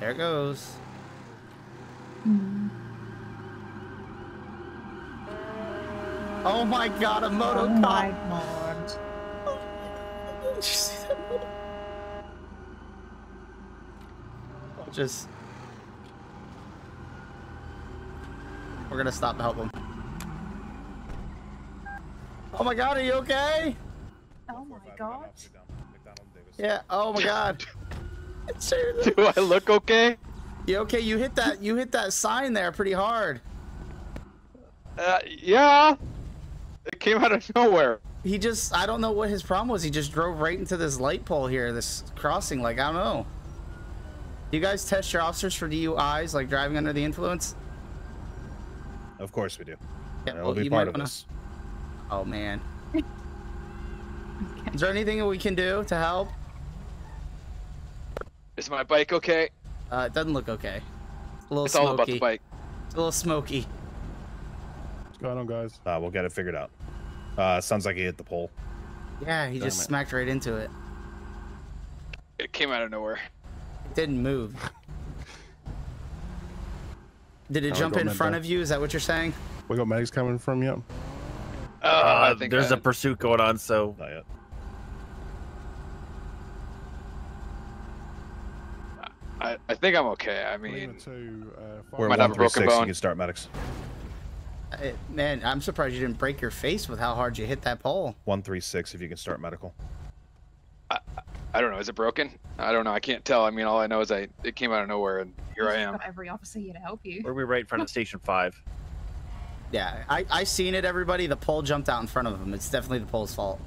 There it goes. Hmm. Oh my god, a moto Oh my god. Did you see that? Just. We're gonna stop to help him. Oh my god, are you okay? Oh my god. Yeah, oh my god. Seriously. Do I look okay? You okay? You hit that you hit that sign there pretty hard. Uh, yeah. It came out of nowhere. He just I don't know what his problem was. He just drove right into this light pole here, this crossing, like I don't know. Do you guys test your officers for DUIs, like driving under the influence? Of course we do. Yeah, It'll well, be part of wanna- this. Oh man. Is there anything that we can do to help? Is my bike okay? Uh, it doesn't look okay. It's a little It's smoky. all about the bike. It's a little smoky. What's going on, guys? Uh, we'll get it figured out. Uh, sounds like he hit the pole. Yeah, he just it. smacked right into it. It came out of nowhere. It didn't move. Did it jump in front to. of you? Is that what you're saying? We got medics coming from you. Uh, Uh, I think there's I, a pursuit going on, so Not yet. I, I think I'm okay. I mean, two, uh, We're Might at have a broken 136. You can start medics. I- man, I'm surprised you didn't break your face with how hard you hit that pole. 136 if you can start medical. I I don't know. Is it broken? I don't know. I can't tell. I mean, all I know is I it came out of nowhere, and here I You've am. Every officer here to help you. where are we right in front of Station 5? Yeah, I I seen it. Everybody, the pole jumped out in front of him. It's definitely the pole's fault.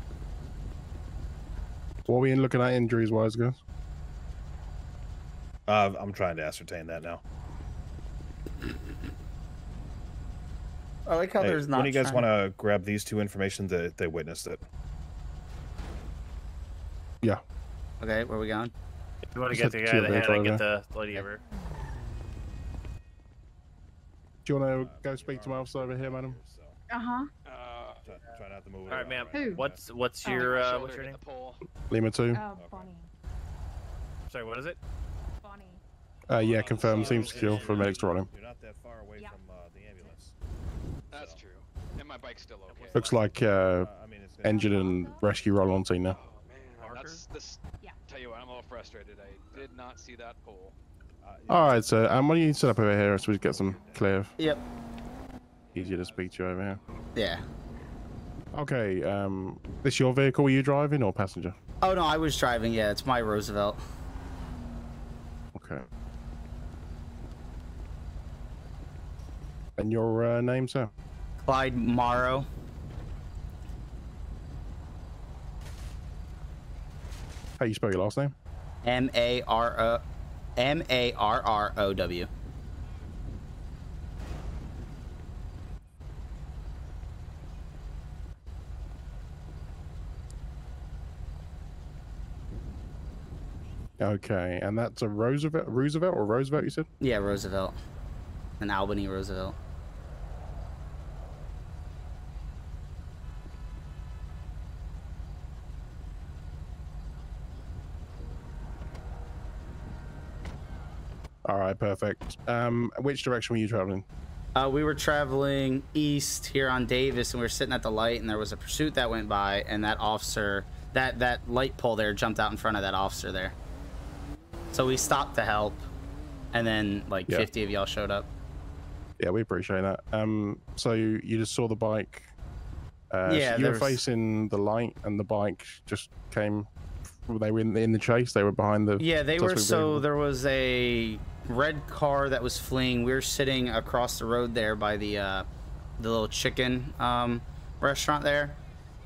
What are we in looking at injuries wise, guys? Uh, I'm trying to ascertain that now. I like how Hey, there's not. when do you guys want to grab these two information that they witnessed it? Yeah. Okay, where we going? If you want to get the to guy keep in the it head, I get the lady over. Do you want to go speak to my officer over here, madam? Uh huh. Uh, Try, try not to move All right, around, ma'am. Who? What's what's Oh, your uh, what's your name? the. Lima two. Oh, Bonnie. Sorry, what is it? Bonnie. Uh, yeah, confirm. Seems secure for medics to run him. You're not that far away Yeah. from uh, the ambulance. That's So, true. And my bike's still okay. Looks like uh, uh, I mean, it's engine and rescue roll on scene now. Oh man, that's this. Yeah. Tell you what, I'm a little frustrated. I did not see that pole. Uh, All right, so um, what do you set up over here so we get some clear, Yep. easier to speak to you over here? Yeah. Okay, um, this your vehicle? Were you driving or passenger? Oh no, I was driving. Yeah, it's my Roosevelt. Okay. And your uh, name, sir? Clyde Morrow. How you spell your last name? M A R O M A R R O W. Okay, and that's a Roosevelt, Roosevelt or Roosevelt? You said? Yeah, Roosevelt. An Albany Roosevelt. Right, perfect. Um, which direction were you traveling? Uh, we were traveling east here on Davis, and we were sitting at the light, and there was a pursuit that went by, and that officer, that that light pole there, jumped out in front of that officer there. So we stopped to help, and then like Yeah. 50 of y'all showed up. Yeah, we appreciate that. Um, so you, you just saw the bike. Uh, so Yeah, you were there's- facing the light, and the bike just came. They were in, in the chase. They were behind the. Yeah, they were. So there was a red car that was fleeing. We were sitting across the road there by the uh, the little chicken um, restaurant there,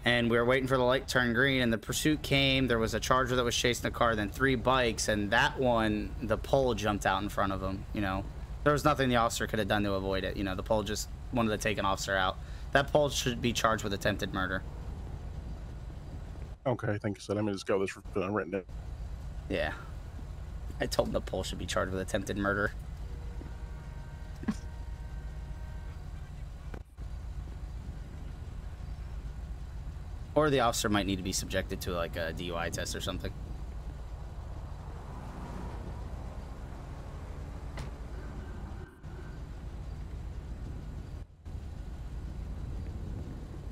and we were waiting for the light to turn green. And the pursuit came. There was a charger that was chasing the car. Then three bikes, and that one, the pole jumped out in front of him. You know, there was nothing the officer could have done to avoid it. You know, the pole just wanted to take an officer out. That pole should be charged with attempted murder. Okay, thank you. So let me just go this uh, written down. Yeah. I told him the pole should be charged with attempted murder. or the officer might need to be subjected to like a DUI test or something.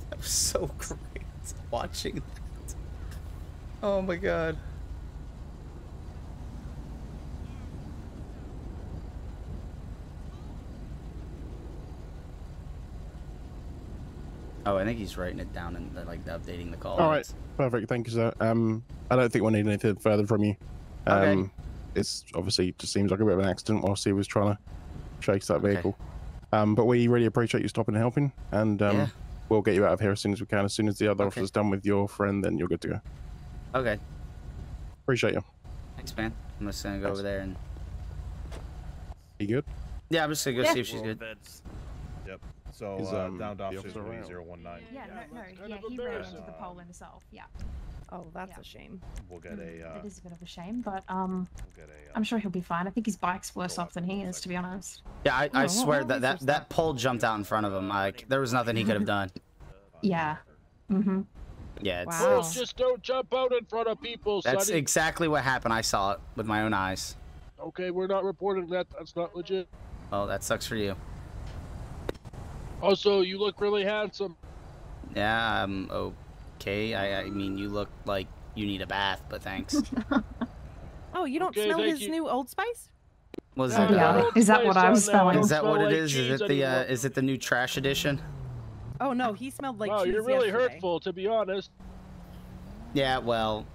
That was so great watching that. Oh my god. Oh, I think he's writing it down and like updating the call. All right, perfect. Thank you, sir. Um, I don't think we'll need anything further from you. Um, Okay. It's obviously just seems like a bit of an accident whilst he was trying to chase that vehicle. Okay. vehicle. Um, but we really appreciate you stopping and helping, and um, Yeah. we'll get you out of here as soon as we can. As soon as the other Okay. officer's done with your friend, then you're good to go. Okay. Appreciate you. Thanks, man. I'm just gonna go Thanks. over there and. You good? Yeah, I'm just gonna go Yeah. see if she's World good. events. Yep. So Is, uh, um, downed the officer officer around? 019. Yeah, Yeah, no, no, yeah, he ran into the pole himself. Yeah. Oh, that's Yeah. a shame. We'll get Mm, a. Uh, It is a bit of a shame, but um, we'll get a. Uh, I'm sure he'll be fine. I think his bike's worse off than he is, to be honest. Yeah, I, I Oh, swear that that that pole jumped out in front of him. Like there was nothing he could have done. Yeah. Mm-hmm. Yeah, it's, Wow. it's Just don't jump out in front of people, that's Sonny. exactly what happened. I saw it with my own eyes. okay, we're not reporting that. That's not legit. Oh, that sucks for you. Also, you look really handsome. Yeah, I'm okay. I I mean, you look like you need a bath, but thanks. Oh, you don't Okay, smell his you. new Old Spice? Was No, it? no, Uh, Is that what I was Spice on now. smelling? is that what it is? is? Is it the uh, is it the new trash edition? Oh no, he smelled like wow, cheese you're really yesterday. hurtful, to be honest. Yeah, well,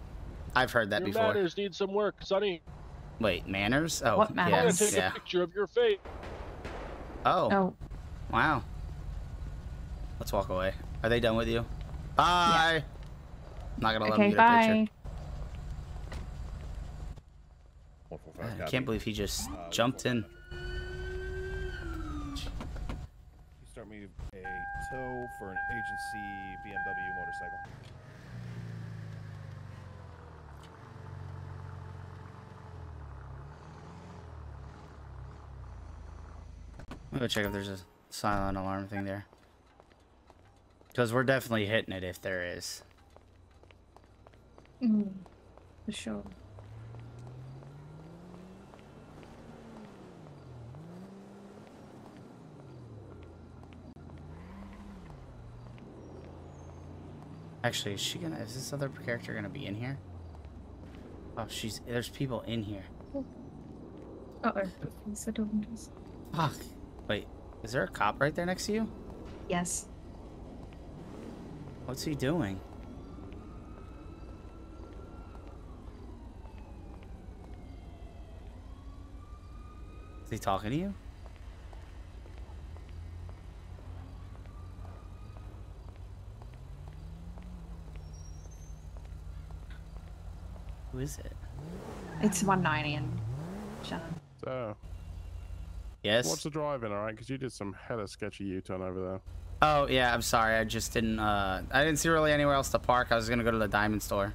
I've heard that Your before. manners need some work, Sonny. Wait, manners? Oh, What I'm gonna manners? take yeah. a picture of your face. Oh, Oh, wow. Let's walk away. Are they done with you? Bye. Not gonna let okay, him get a picture. bye. I can't believe he just Uh, jumped in. You start me a tow for an agency BMW motorcycle. I'm gonna check if there's a silent alarm thing there. Because we're definitely hitting it if there is. Mm, for sure. Actually, is she gonna? Is this other character gonna be in here? Oh, she's. There's people in here. Uh oh. The. Fuck. Wait, is there a cop right there next to you? Yes. What's he doing? Is he talking to you? Who is it? It's 190 and Shannon. So, Yes. what's the driving, all right? Because you did some hella sketchy U-turn over there. Oh yeah, I'm sorry. I just didn't. Uh, I didn't see really anywhere else to park. I was gonna go to the diamond store.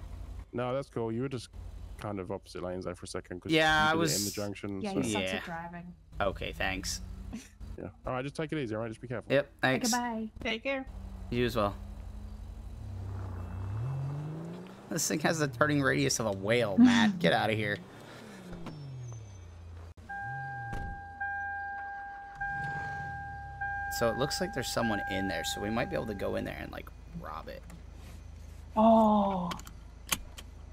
No, that's cool. You were just kind of opposite lanes there for a second. 'cause Yeah, you I did it in was- the junction. Yeah, so, he sucks Yeah. at driving. Okay, thanks. yeah. All right, just take it easy, all right? Just be careful. Yep, thanks. Goodbye. Take care. You as well. This thing has the turning radius of a whale, Matt. Get out of here. So it looks like there's someone in there, so we might be able to go in there and like rob it. Oh,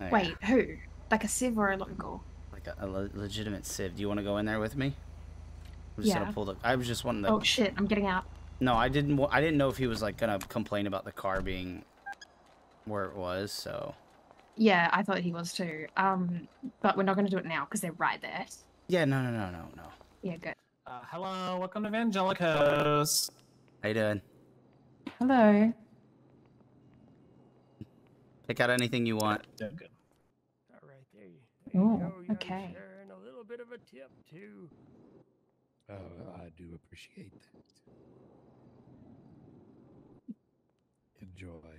Oh, yeah. wait, who? Like a civ or a local? like a, a le- legitimate civ. Do you want to go in there with me? I'm just Yeah. gonna pull the. I was just wanting to. Oh shit, I'm getting out. No, I didn't. I didn't know if he was like gonna complain about the car being where it was. So Yeah, I thought he was too. Um, but we're not going to do it now because they're right there. yeah, no, no, no, no, no. Yeah, good. Uh, hello, welcome to Evangelicos. How you doing? Hello. Pick out anything you want. Doing good. All right, there you, there Ooh, you go. Young okay. Sharon, a little bit of a tip too. Oh, I do appreciate that. Enjoy.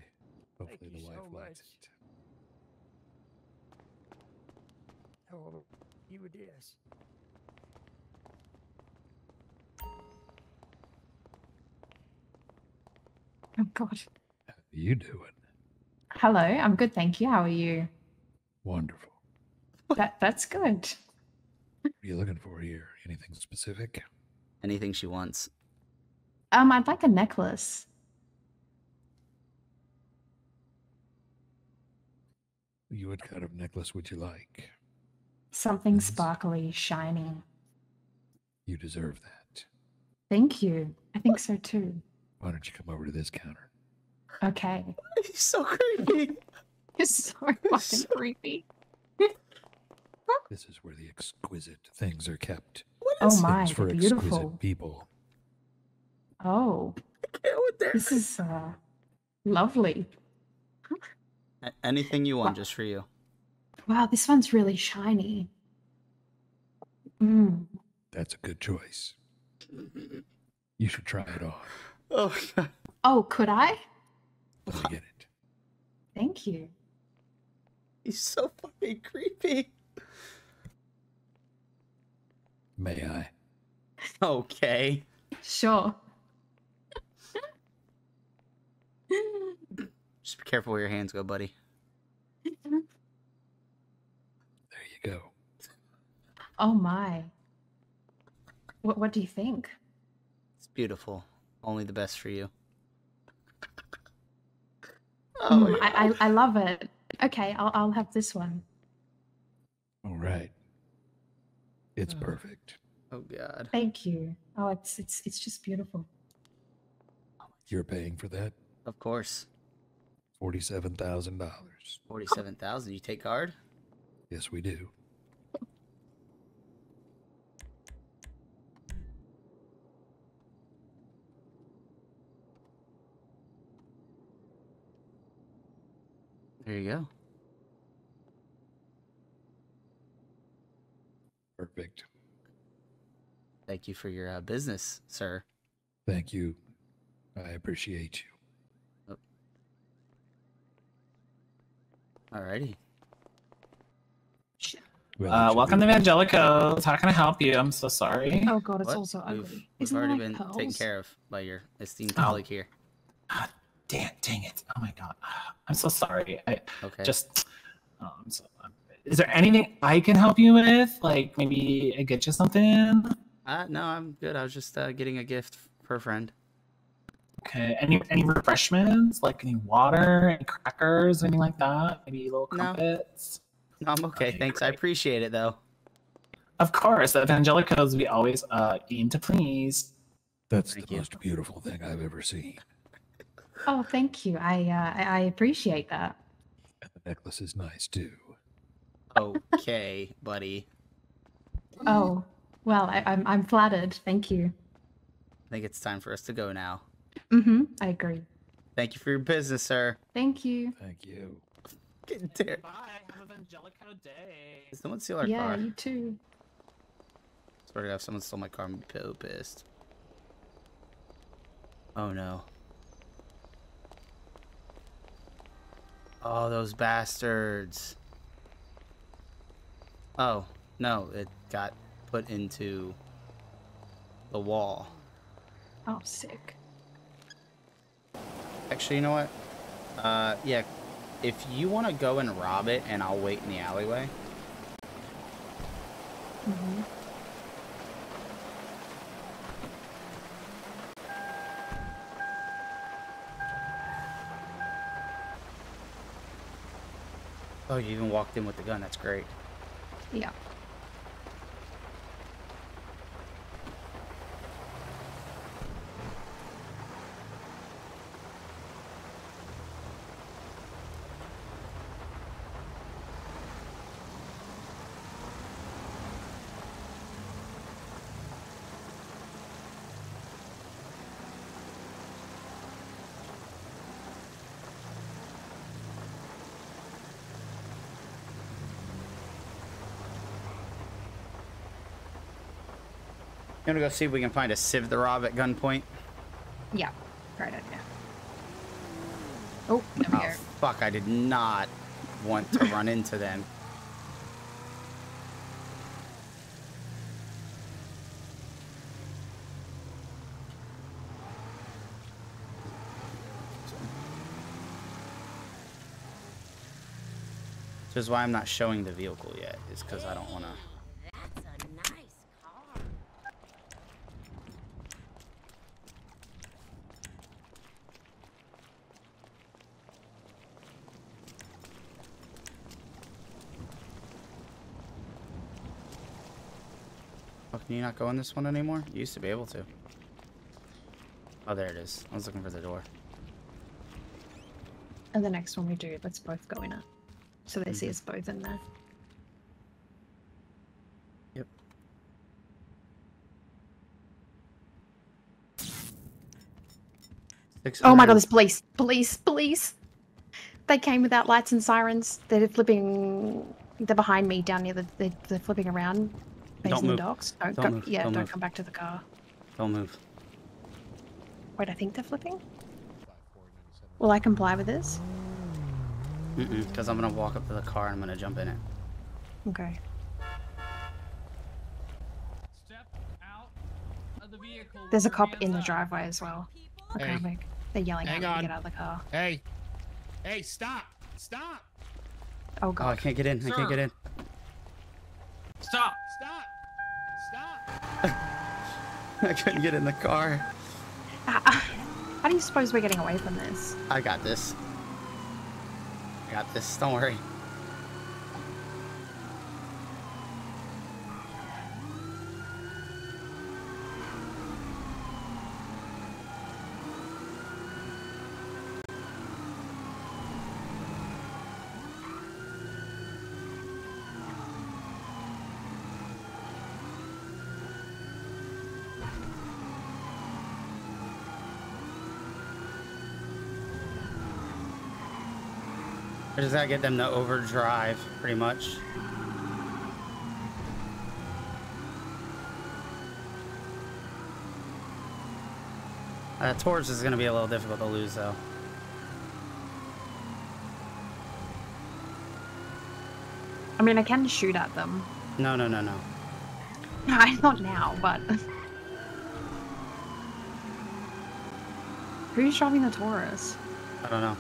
Hopefully you the wife so likes much. it. How you with this? God. How you doing? Hello, I'm good, thank you. How are you? Wonderful. That that's good. What are you looking for here? Anything specific? Anything she wants. Um, I'd like a necklace. You what kind of necklace would you like? Something sparkly, shiny. You deserve that. Thank you. I think so too. Why don't you come over to this counter? Okay. He's so creepy. It's so fucking creepy. This is where the exquisite things are kept. Oh my, Things for they're exquisite beautiful. people. Oh, What the- this is uh, lovely. A- Anything you want, just for you. Wow, this one's really shiny. Mm. That's a good choice. You should try it on. Oh, God. Oh, could I? Let me get it. Thank you. he's so fucking creepy. May I? Okay. Sure. Just be careful where your hands go, buddy. There you go. Oh my. What What do you think? It's beautiful. Only the best for you. Mm, I, I I love it. Okay, I'll I'll have this one. All right. It's Oh. perfect. Oh god. Thank you. Oh, it's it's it's just beautiful. You're paying for that? Of course. Forty-seven thousand dollars. Forty-seven thousand. You take card? Yes, we do. There you go. Perfect. Thank you for your uh, business, sir. Thank you. I appreciate you. Alrighty. Well, Uh, welcome be- to Evangelico's. How can I help you? I'm so sorry. Oh god, it's What? also We've, ugly. we've Isn't it already like been taken care of by your esteemed Oh. colleague here. Ah, dang, dang it. Oh my god. I'm so sorry. I Okay. just. Oh, I'm so, um, is there anything I can help you with? Like maybe I get you something? Uh, no, I'm good. I was just uh, getting a gift for a friend. Okay. Any any refreshments? Like any water, any crackers, anything like that? Maybe little No. crumpets? No, I'm okay. Okay, Thanks. I appreciate it though. Of course, at Evangelico's, we always uh, aim to please. That's Thank the you. most beautiful thing I've ever seen. Oh, thank you. I uh, I, I appreciate that. And the necklace is nice too. Okay, buddy. Oh, well, I, I'm I'm flattered. Thank you. I think it's time for us to go now. Mm-hmm. I agree. Thank you for your business, sir. Thank you. Thank you. Get there. Bye. Have an Evangelico day. Did someone steal our yeah, car? you too. Swear to God, if someone stole my car, I'm so pissed. Oh no. Oh, those bastards. Oh, no, it got put into the wall. Oh, sick. Actually, you know what? Uh, yeah, if you want to go and rob it, and I'll wait in the alleyway. hmm Oh, you even walked in with the gun. That's great. Yeah. You want to go see if we can find a Rob at gunpoint? Yeah. Great idea. Oh, there Oh, go. fuck, I did not want to run into them. Which is why I'm not showing the vehicle yet, is because I don't want to. That's a nice car. can you not go in this one anymore? You used to be able to. Oh, there it is. I was looking for the door. And the next one we do, let's both go in it. So they see mm-hmm. us both in there. Yep. Oh my god, 600 there's police! Police! Police! They came without lights and sirens. They're flipping. They're behind me down near the. They're, they're flipping around. Don't Facing the move. docks. Don't, Don't go. move. Yeah, Don't don't, move. come back to the car. Don't move. Wait, I think they're flipping? Will I comply with this? Mm-mm. Because I'm gonna walk up to the car and I'm gonna jump in it. Okay. The There's a cop in the driveway as well. Okay, Hey. like, they're yelling Hang at me on. to get out of the car. Hey. Hey, stop. Stop. Oh God. Oh, I can't get in. I can't get in. Stop. Stop. Stop. I couldn't get in the car. Uh, how do you suppose we're getting away from this? I got this. I got this. Don't worry. Just gotta get them to overdrive, pretty much. Uh, Taurus is gonna be a little difficult to lose, though. I mean, I can shoot at them. No, no, no, no. No, I- not now, but. Who's driving the Taurus? I don't know.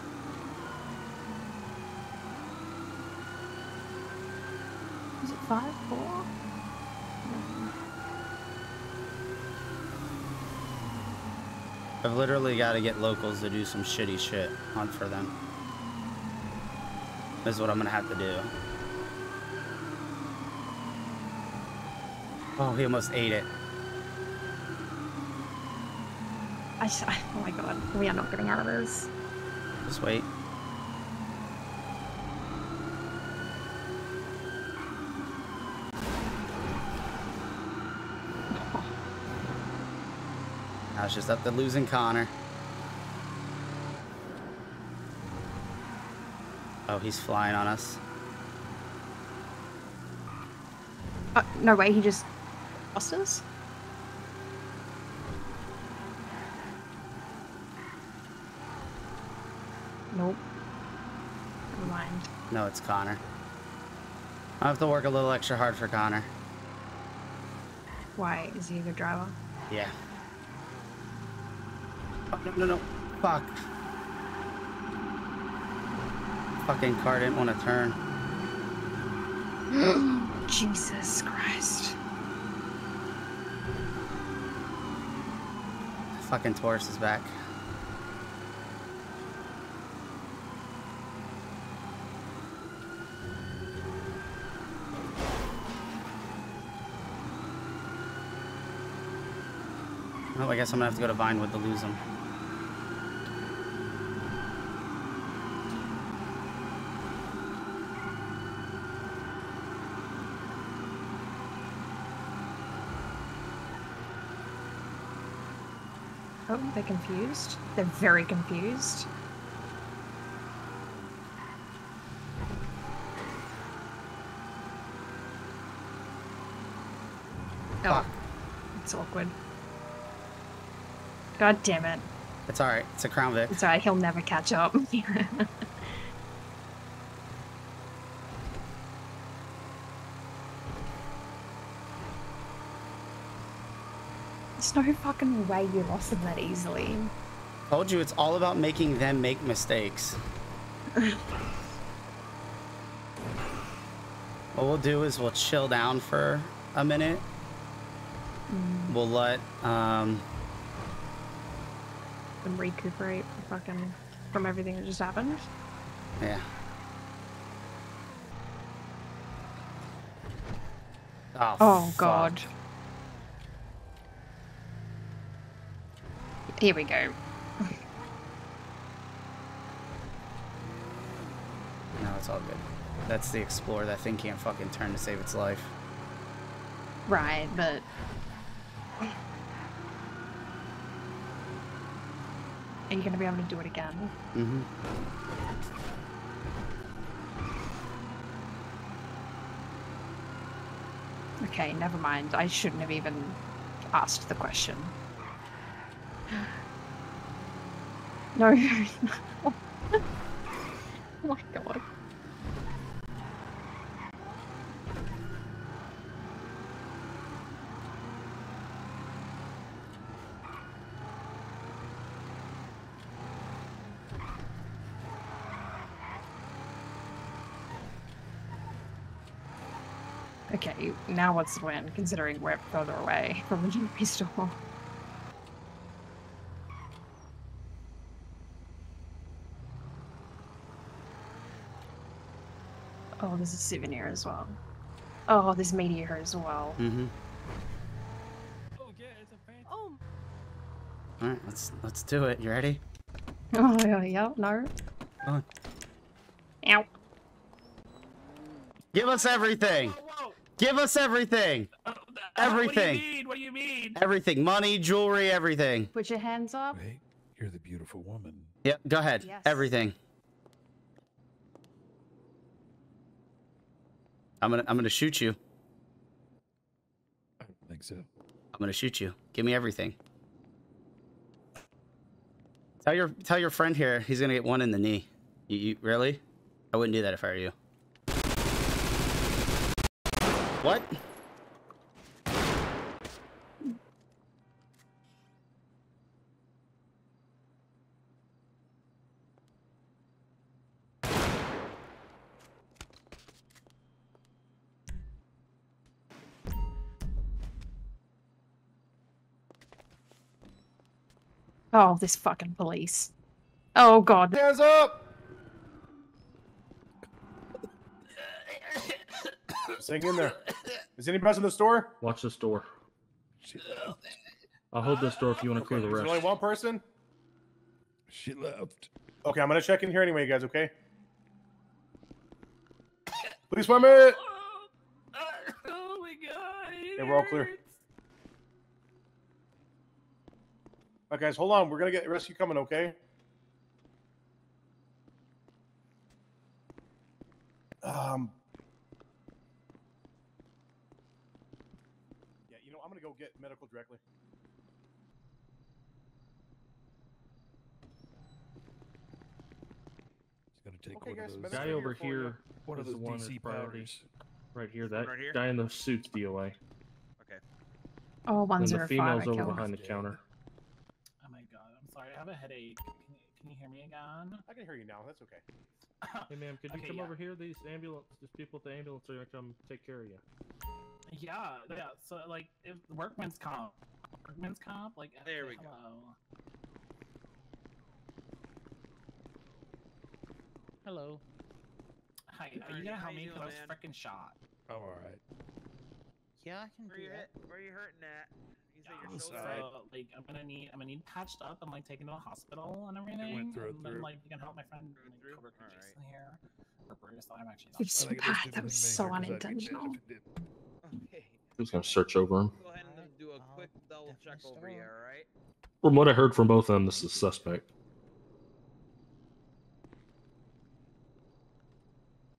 Is it five, four? I've literally got to get locals to do some shitty shit on for them. This is what I'm gonna have to do. Oh, he almost ate it. I just, oh my god, we are not getting out of this. Just wait. I was just up to losing Connor. Oh, he's flying on us. Uh, no way, he just lost us? Nope. Never mind. No, it's Connor. I have to work a little extra hard for Connor. Why? Is he a good driver? Yeah. No, no, no. Fuck. Fucking car didn't want to turn. Jesus Christ. Fucking Taurus is back. Well, I guess I'm gonna have to go to Vinewood to lose him. They're confused. They're very confused. Oh, it's awkward. God damn it. It's alright. It's a Crown Vic. It's alright, he'll never catch up. There's no fucking way you lost them that easily. Told you it's all about making them make mistakes. what we'll do is we'll chill down for a minute. We'll let um And recuperate fucking from everything that just happened. yeah. Oh, Oh fuck. god. Here we go. No, it's all good. That's the Explorer. That thing can't fucking turn to save its life. Right, but are you gonna be able to do it again? Mm-hmm. Okay, never mind. I shouldn't have even asked the question. No. oh my god. Okay, now what's the win, considering we're further away from the jewelry store? Oh, there's a souvenir as well. Oh, there's meteor as well. Mm-hmm. Oh, yeah, it's a fan. Oh. All right, let's let's do it. You ready? Oh, yeah, yeah, no. Come on. Ow. Give us everything. Give us everything. Everything. What do you mean? What do you mean? Everything. Money, jewelry, everything. Put your hands up. Wait, you're the beautiful woman. Yep. Go ahead. Yes. Everything. I'm gonna I'm gonna shoot you. I don't think so. I'm gonna shoot you. Give me everything. Tell your tell your friend here he's gonna get one in the knee. You, you really? I wouldn't do that if I were you. What? Oh, this fucking police. Oh god. Hands up! Sing in there. Is anybody else in the store? Watch this door. I'll hold this door if you want to clear the Is there rest. only one person? She left. Okay, I'm gonna check in here anyway, guys. Okay. Police department. Oh my god. Okay, we're all clear. Right, guys, hold on. We're gonna get rescue coming. Okay. Um. Yeah, you know, I'm gonna go get medical directly. It's gonna take Okay, one guys, of those. Guy over for here One of those the one DC priority. powders. Right here. That right here? guy in the suit's DOA. Okay. Oh, And one the female's over behind the counter. My god, I'm sorry. I have a headache. Can you, can you hear me again? I can hear you now. That's okay. Hey, ma'am, could you Okay, come yeah. over here? These ambulance, these people at the ambulance are gonna come take care of you. Yeah, yeah. So like, if workman's comp, workman's comp, like. There we go. hello. Hello. Hi, are are you you- gonna help me? doing, Cause I was freaking shot. Oh, all right. Yeah, I can Where do you that. hit? Where you hurting at? You said your shoulder. So like, I'm gonna need, I'm gonna need patched up and like taken to a hospital and everything. through it, and then like, you can help my friend Through, like, through? coworker Alright. Jason here. Or Bruce. I'm actually not It's sure. think it is bad. different That was so me, 'cause I'd be dead unintentional. if it did. Okay. Who's gonna search over him? Go ahead and do a I'll quick double check over here, all right? From what I heard from both of them, this is suspect.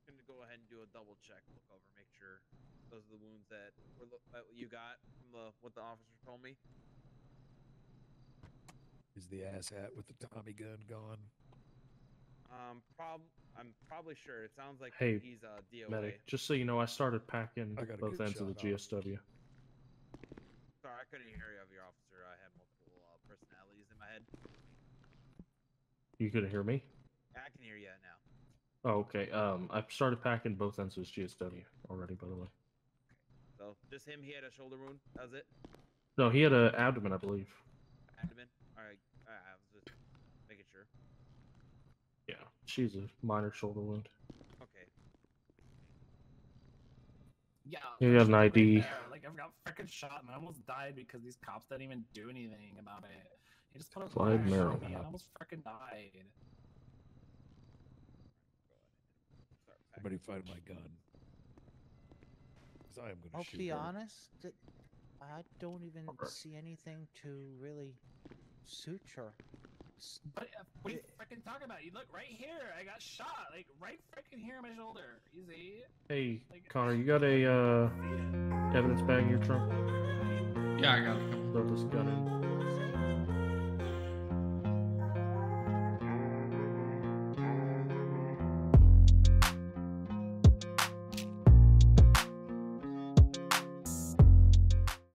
Going to go ahead and do a double check, look over, make sure those are the wounds that were lo- that you got from the what the officer told me. Is the ass hat with the Tommy gun gone? Um, prob I'm probably sure. It sounds like Hey, he's uh DOA. Medic, just so you know, I started packing I got both ends of the off. GSW. Sorry, I couldn't hear you of your officer. I had multiple uh, personalities in my head. You couldn't hear me? I can hear you now. Oh, okay. Um, I've started packing both ends of his GSW already, by the way. So just him. He had a shoulder wound. That was it. No, he had an abdomen, I believe. Abdomen. All right. All right. I was just making sure. Yeah, she's a minor shoulder wound. Okay. Yeah. You for got an sure, right ID. Like I got freaking shot and I almost died because these cops didn't even do anything about it. He just put a Slide flash Merrill. on me. I almost freaking died. Somebody find my gun. Because I am going to I'll shoot be her. honest. I don't even Alright. see anything to really suit her. S- uh, what are you freaking talking about? You look right here. I got shot. Like right freaking here on my shoulder. Easy. see? Hey, Connor, you got a uh, evidence bag in your trunk? Yeah, I got a couple. Throw this gun in.